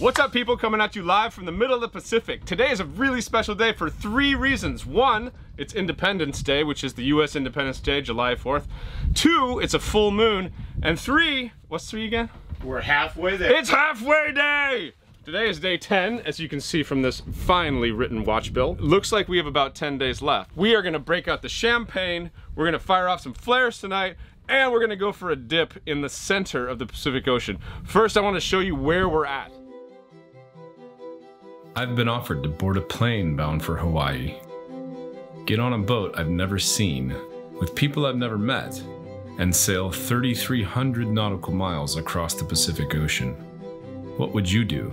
What's up people coming at you live from the middle of the Pacific. Today is a really special day for three reasons. One, it's Independence Day, which is the US Independence Day, July 4th. Two, it's a full moon. And three, what's three again? We're halfway there. It's halfway day! Today is day 10, as you can see from this finely written watch bill. Looks like we have about 10 days left. We are gonna break out the champagne, we're gonna fire off some flares tonight, and we're gonna go for a dip in the center of the Pacific Ocean. First, I wanna show you where we're at. I've been offered to board a plane bound for Hawaii. Get on a boat I've never seen, with people I've never met, and sail 3,300 nautical miles across the Pacific Ocean. What would you do?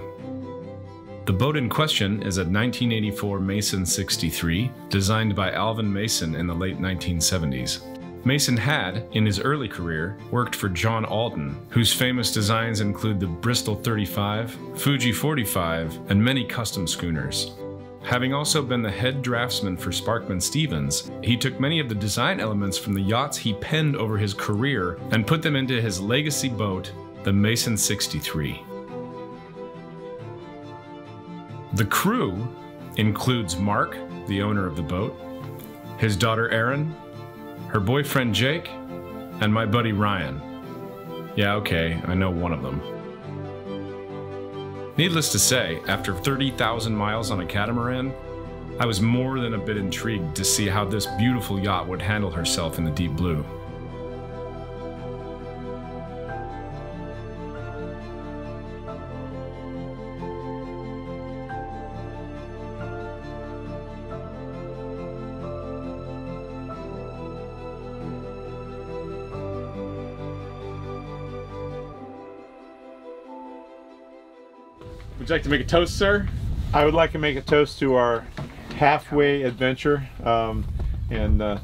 The boat in question is a 1984 Mason 63, designed by Alvin Mason in the late 1970s. Mason had, in his early career, worked for John Alden, whose famous designs include the Bristol 35, Fuji 45, and many custom schooners. Having also been the head draftsman for Sparkman Stevens, he took many of the design elements from the yachts he penned over his career and put them into his legacy boat, the Mason 63. The crew includes Mark, the owner of the boat, his daughter Erin, her boyfriend Jake, and my buddy Ryan. Yeah, okay, I know one of them. Needless to say, after 30,000 miles on a catamaran, I was more than a bit intrigued to see how this beautiful yacht would handle herself in the deep blue. Would you like to make a toast, sir? I would like to make a toast to our halfway adventure um, and uh,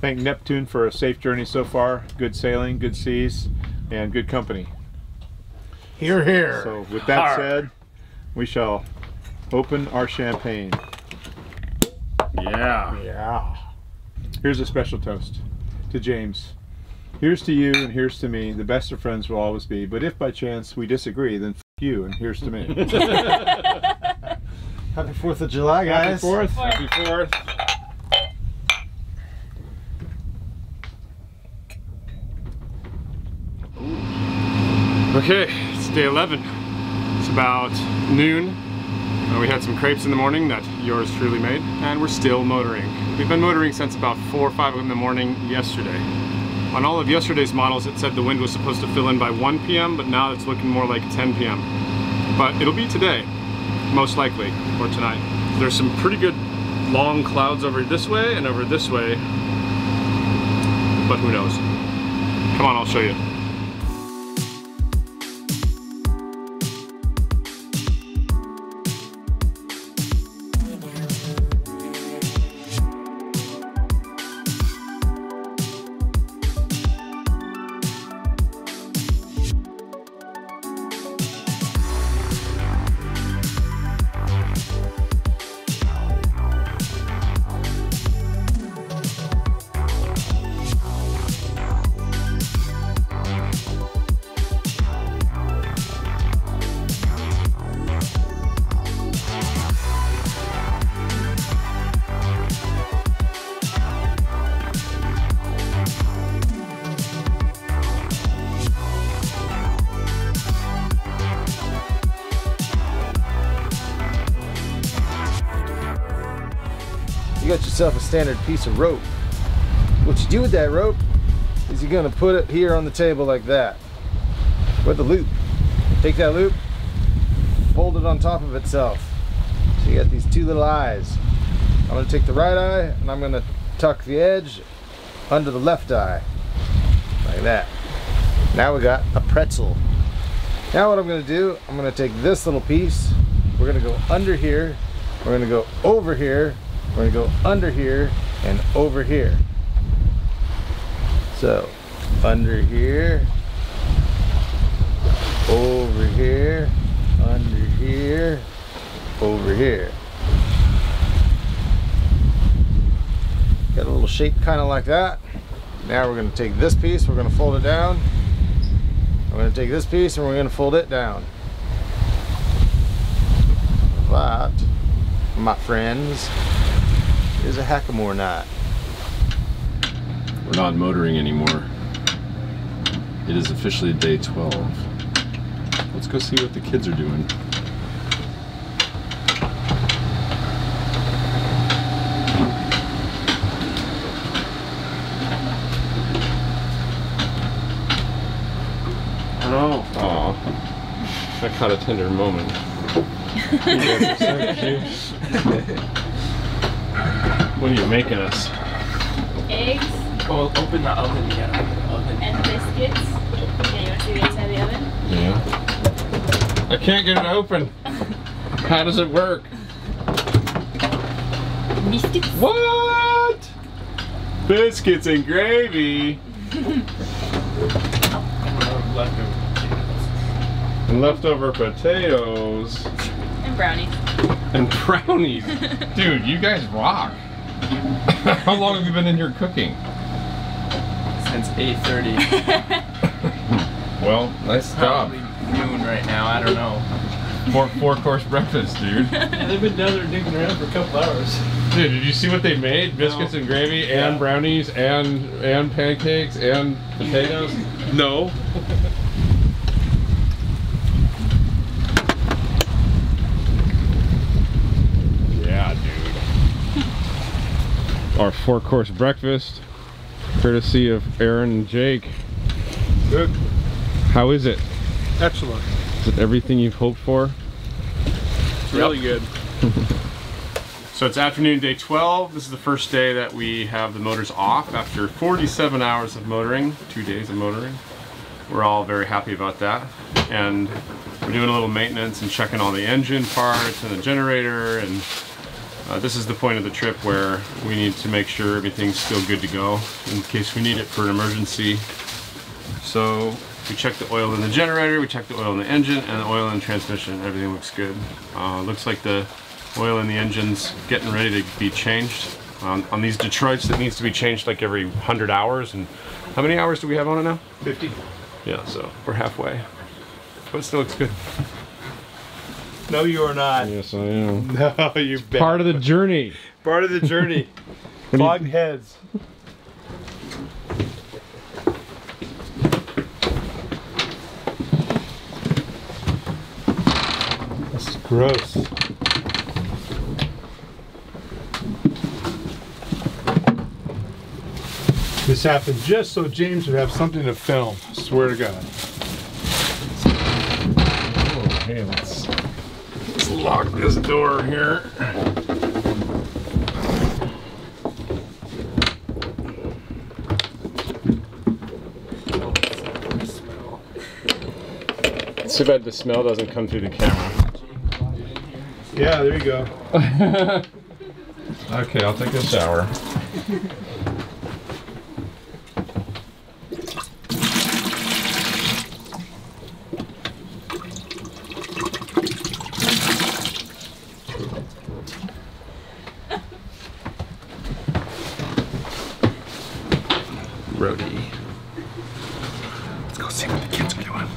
thank Neptune for a safe journey so far. Good sailing, good seas, and good company. Here, here. So, with that said, we shall open our champagne. Yeah. Yeah. Here's a special toast to James. Here's to you and here's to me. The best of friends will always be. But if by chance we disagree, then f you and here's to me. Happy 4th of July, guys. Happy guys. Fourth. Happy fourth. Okay, it's day 11. It's about noon. Uh, we had some crepes in the morning that yours truly made, and we're still motoring. We've been motoring since about 4 or 5 in the morning yesterday. On all of yesterday's models, it said the wind was supposed to fill in by 1 p.m., but now it's looking more like 10 p.m. But it'll be today, most likely, or tonight. There's some pretty good long clouds over this way and over this way, but who knows. Come on, I'll show you. Yourself a standard piece of rope. What you do with that rope is you're gonna put it here on the table like that. With the loop. Take that loop, fold it on top of itself. So you got these two little eyes. I'm gonna take the right eye and I'm gonna tuck the edge under the left eye. Like that. Now we got a pretzel. Now what I'm gonna do, I'm gonna take this little piece, we're gonna go under here, we're gonna go over here, we're gonna go under here and over here. So, under here, over here, under here, over here. Got a little shape kind of like that. Now we're gonna take this piece, we're gonna fold it down. I'm gonna take this piece and we're gonna fold it down. spot, my friends, is a hackamore knot. We're not motoring anymore. It is officially day 12. Let's go see what the kids are doing. Oh. Aw. I caught a tender moment. what are you making us? eggs Oh, open the oven, yeah. Oven. and biscuits. Yeah, you want to see the inside of the oven? Yeah. I can't get it open. How does it work? Biscuits. What? Biscuits and gravy. And leftover potatoes. And brownies. And brownies. Dude, you guys rock. How long have you been in here cooking? Since 8.30. Well, nice job. Probably noon right now, I don't know. Four, four course breakfast, dude. Yeah, they've been down there digging around for a couple hours. Dude, did you see what they made? Biscuits and gravy and Yeah. brownies and and pancakes and potatoes? No. yeah, dude. Our four course breakfast, courtesy of Erin and Jake. Good. How is it? Excellent. Is it everything you've hoped for? It's really good. So it's afternoon day 12. This is the first day that we have the motors off after 47 hours of motoring, two days of motoring. We're all very happy about that. And we're doing a little maintenance and checking all the engine parts and the generator. And uh, this is the point of the trip where we need to make sure everything's still good to go in case we need it for an emergency. So we checked the oil in the generator, we checked the oil in the engine, and the oil in the transmission. Everything looks good. Uh, looks like the oil in the engine's getting ready to be changed. On, on these Detroits, it needs to be changed like every 100 hours. And how many hours do we have on it now? 50. Yeah, so we're halfway. But it still looks good. No, you are not. Yes, I am. No, you bet. Part of the journey. Part of the journey. Clogged heads. That's gross. This happened just so James would have something to film. I swear to God. Oh, hey, let's, let's lock this door here. It's too bad the smell doesn't come through the camera. Yeah, there you go. Okay, I'll take a shower. Brody. Let's go see what the kids are doing.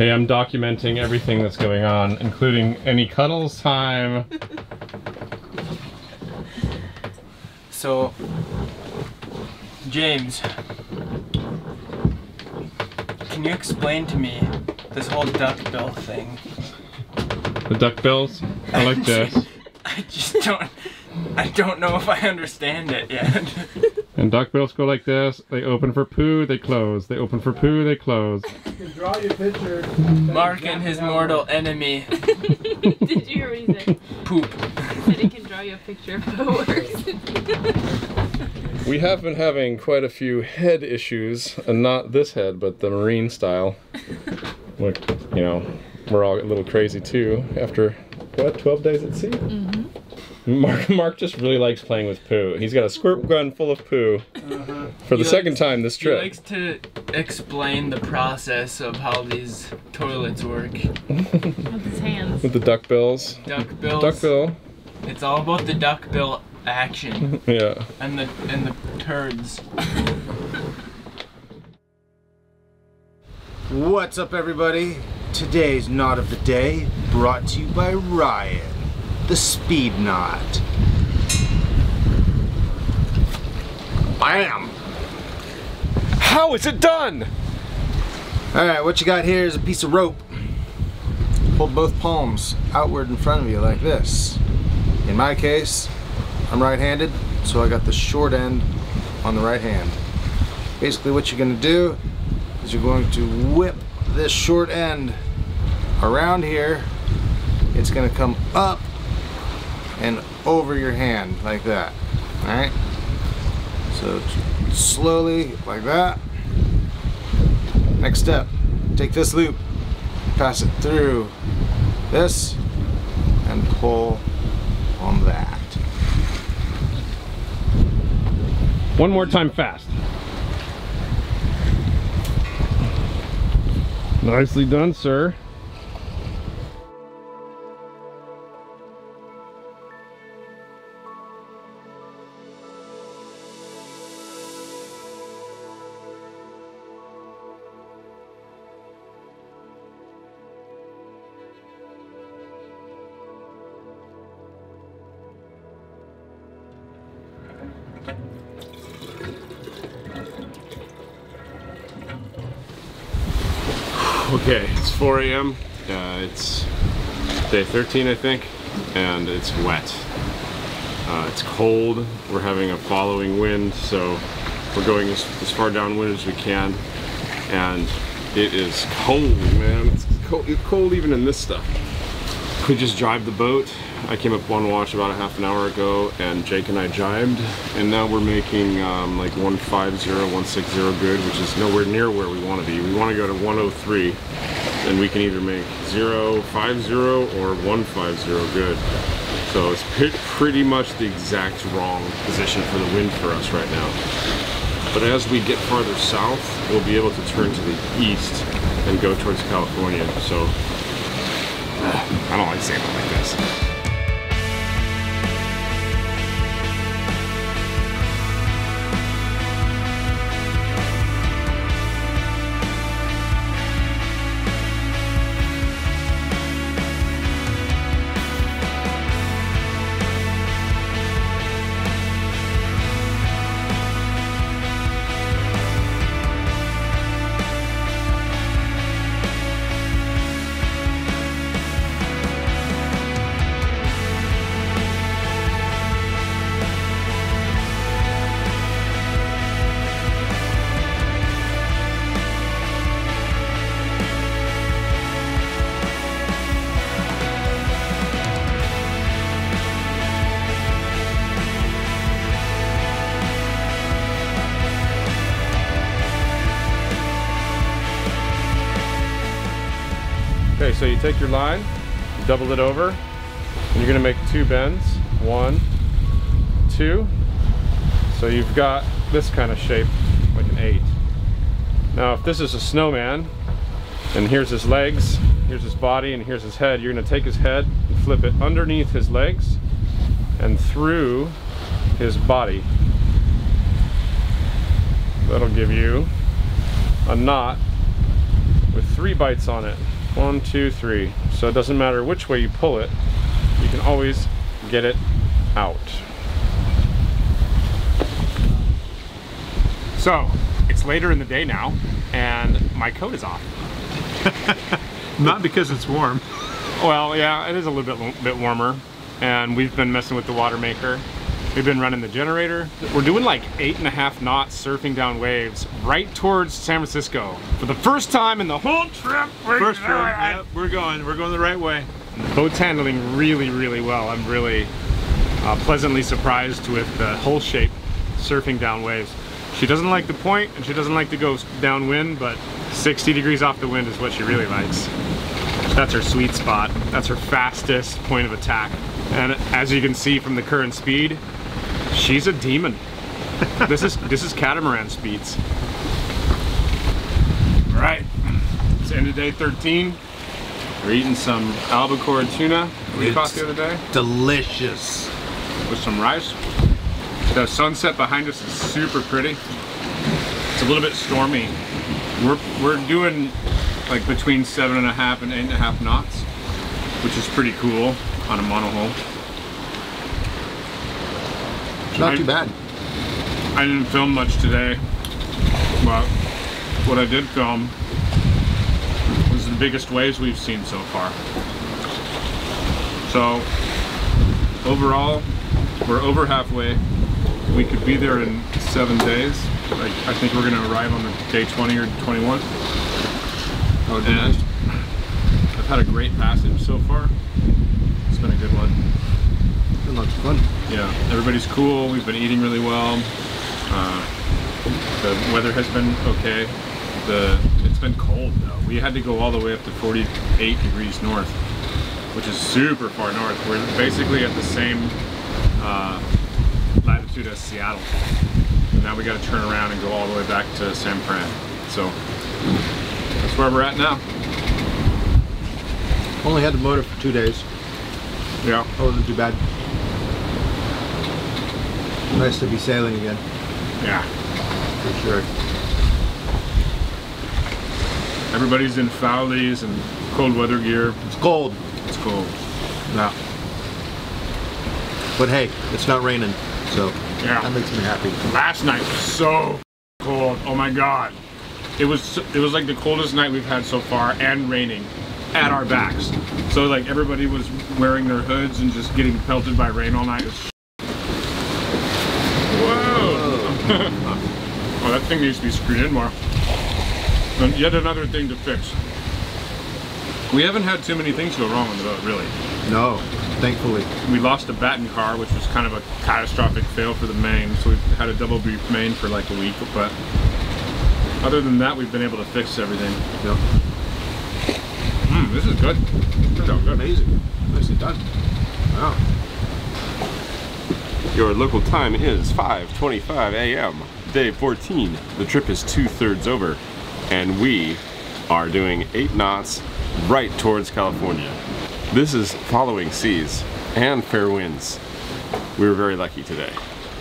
Hey, I'm documenting everything that's going on, including any cuddles time. So, James, can you explain to me this whole duck bill thing? The duck bills are like this, I just don't, I don't know if I understand it yet. and duck bills go like this. They open for poo, they close. They open for poo, they close. Draw your picture. Mark and his mortal enemy, Did you hear what he said? poop. He said he can draw you a picture of how it works. We have been having quite a few head issues, and not this head, but the marine style. Look, you know, we're all a little crazy too after what 12 days at sea. Mm-hmm. Mark, Mark just really likes playing with poo. He's got a squirt gun full of poo uh-huh. for the He second likes- time this trip. He likes to explain the process of how these toilets work. With his hands. with the duck bills. Duck bills. Duck bill. It's all about the duck bill action Yeah. and the and the turds. What's up, everybody? Today's Knot of the Day brought to you by Ryan, the Speed Knot. Bam! How is it done? Alright, what you got here is a piece of rope. Hold both palms outward in front of you like this. In my case, I'm right-handed, so I got the short end on the right hand. Basically what you're going to do is you're going to whip this short end around here. It's going to come up and over your hand like that. Alright? So slowly like that. Next step, take this loop, pass it through this, and pull on that. One more time fast. Nicely done, sir. Okay, it's 4 a.m. Uh, it's day 13, I think, and it's wet. Uh, it's cold. We're having a following wind, so we're going as, as far downwind as we can. And it is cold, man. It's cold, cold even in this stuff. We just drive the boat. I came up one wash about a half an hour ago, and Jake and I jibed, and now we're making um, like 150, 160 good, which is nowhere near where we want to be. We want to go to 103, and we can either make 050 or 150 good. So it's pretty much the exact wrong position for the wind for us right now. But as we get farther south, we'll be able to turn to the east and go towards California. So I don't like sailing like this. Take your line, you double it over, and you're gonna make two bends. One, two. So you've got this kind of shape, like an eight. Now, if this is a snowman, and here's his legs, here's his body, and here's his head, you're gonna take his head and flip it underneath his legs and through his body. That'll give you a knot with three bites on it. One, two, three. So it doesn't matter which way you pull it, you can always get it out. So, it's later in the day now, and my coat is off. Not because it's warm. Well, yeah, it is a little bit bit warmer, and we've been messing with the water maker. We've been running the generator. We're doing like eight and a half knots surfing down waves right towards San Francisco for the first time in the whole trip. We're First trip, yep, we're going. We're going the right way. Boat's handling really, really well. I'm really uh, pleasantly surprised with the hull shape surfing down waves. She doesn't like the point and she doesn't like to go downwind, but 60 degrees off the wind is what she really likes. That's her sweet spot. That's her fastest point of attack. And as you can see from the current speed, she's a demon. this is this is catamaran speeds. All right, it's end of day 13. We're eating some albacore tuna we caught the other day Delicious. with some rice. The sunset behind us is super pretty. It's a little bit stormy. We're, we're doing like between seven and a half and eight and a half knots, which is pretty cool on a monohull. Not I- too bad. I didn't film much today, but what I did film was the biggest waves we've seen so far. So overall, we're over halfway. We could be there in seven days. Like I think we're gonna arrive on the day 20 or 21. Oh, And nice. I've had a great passage so far. It's been a good one. Lots of fun. Yeah, everybody's cool. We've been eating really well. Uh, the weather has been okay. The it's been cold though. We had to go all the way up to 48 degrees north, which is super far north. We're basically at the same uh, latitude as Seattle. And now we got to turn around and go all the way back to San Fran. So that's where we're at now. Only had the motor for two days. Yeah. That wasn't too bad. Nice to be sailing again, Yeah. for sure. Everybody's in foulies and cold weather gear. It's cold. It's cold. Yeah. But hey, it's not raining, so Yeah. that makes me happy. Last night was so cold. Oh my god. It was it was like the coldest night we've had so far and raining at our backs. So like everybody was wearing their hoods and just getting pelted by rain all night. It was Whoa. oh, that thing needs to be screwed in more. And yet another thing to fix. We haven't had too many things go wrong on the boat, really. No, thankfully. We lost a batten car, which was kind of a catastrophic fail for the main. So we've had a double reef main for like a week, but other than that, we've been able to fix everything. Yep. Mm, this is good. Turned out good. Amazing. Nicely done. Wow. Your local time is 5:25 a.m. Day 14. The trip is two thirds over, and we are doing eight knots right towards California. This is following seas and fair winds. We were very lucky today.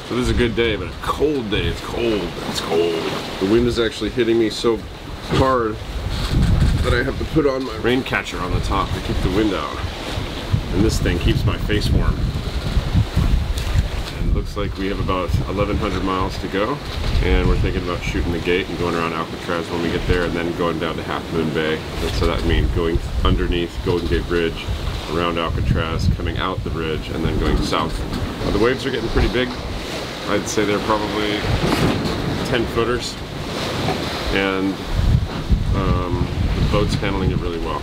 So this is a good day, but a cold day. It's cold. It's cold. The wind is actually hitting me so hard that I have to put on my rain catcher on the top to keep the wind out. And this thing keeps my face warm. Looks like we have about 1,100 miles to go. And we're thinking about shooting the gate and going around Alcatraz when we get there and then going down to Half Moon Bay. And so that means going underneath Golden Gate Bridge, around Alcatraz, coming out the bridge, and then going south. Uh, the waves are getting pretty big. I'd say they're probably 10 footers. And um, the boat's handling it really well,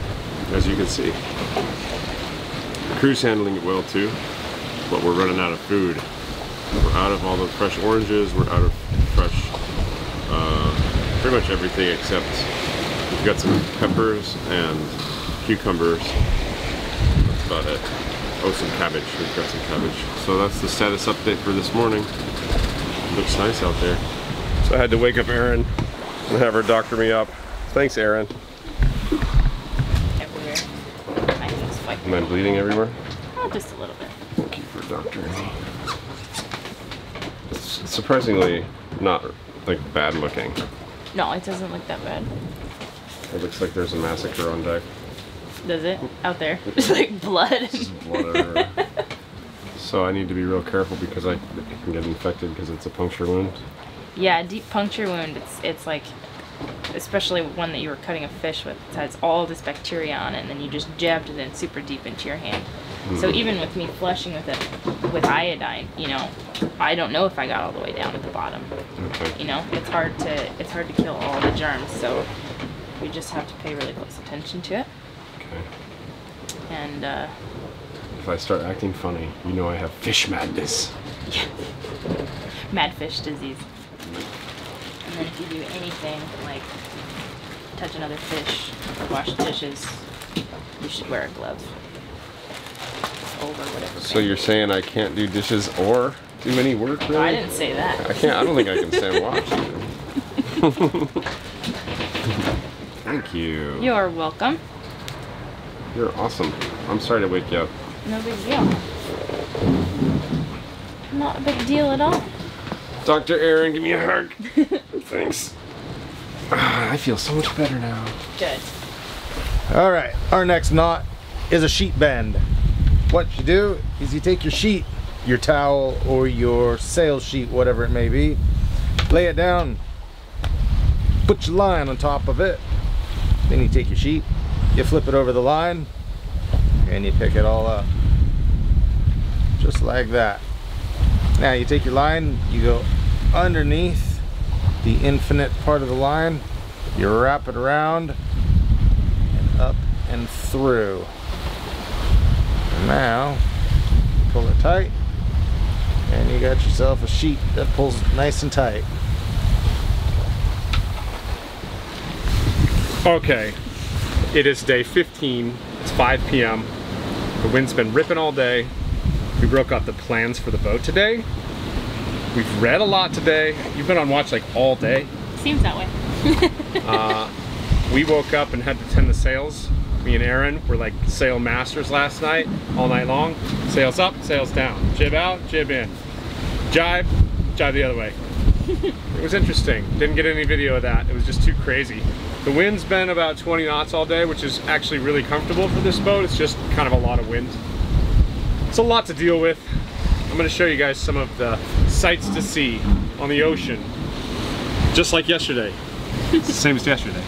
as you can see. The crew's handling it well too, but we're running out of food. We're out of all the fresh oranges, we're out of fresh, uh, pretty much everything except we've got some peppers and cucumbers. That's about it. Oh, some cabbage. We've got some cabbage. So that's the status update for this morning. looks nice out there. So I had to wake up Erin and have her doctor me up. Thanks, Erin. everywhere. My thing's like Am I bleeding everywhere? oh, just a little bit. Thank you for doctoring me. Surprisingly not like bad looking. No, it doesn't look that bad. It looks like there's a massacre on deck. Does it? Out there. It's like blood. So I need to be real careful because I can get infected because it's a puncture wound. yeah, deep puncture wound. It's it's like especially one that you were cutting a fish with. It has all this bacteria on it and then you just jabbed it in super deep into your hand. So even with me flushing with it with iodine, you know, I don't know if I got all the way down at the bottom. Okay. You know, it's hard to it's hard to kill all the germs, so we just have to pay really close attention to it. Okay. And uh, If I start acting funny, you know I have fish madness. mad fish disease. And then if you do anything like touch another fish, wash dishes, you should wear a glove. Over whatever. So you're saying I can't do dishes or do any work really? No, I didn't say that. I can't. I don't think I can stand watch. Thank you. You're welcome. You're awesome. I'm sorry to wake you up. No big deal. Not a big deal at all. Dr. Erin, give me a hug. Thanks. Ah, I feel so much better now. Good. All right, our next knot is a sheet bend. What you do is you take your sheet, your towel or your sail sheet, whatever it may be, lay it down, put your line on top of it, then you take your sheet, you flip it over the line, and you pick it all up. Just like that. Now you take your line, you go underneath the infinite part of the line, you wrap it around, and up and through. Now, pull it tight, and you got yourself a sheet that pulls nice and tight. Okay, it is day 15. It's 5 p.m. The wind's been ripping all day. We broke up the plans for the boat today. We've read a lot today. You've been on watch like all day. Seems that way. Uh, we woke up and had to tend the sails. Me and Erin were like sail masters last night, all night long. Sails up, sails down. Jib out, jib in. Jibe, jibe the other way. it was interesting. Didn't get any video of that. It was just too crazy. The wind's been about 20 knots all day, which is actually really comfortable for this boat. It's just kind of a lot of wind. It's a lot to deal with. I'm gonna show you guys some of the sights to see on the ocean. Just like yesterday. It's the same as yesterday.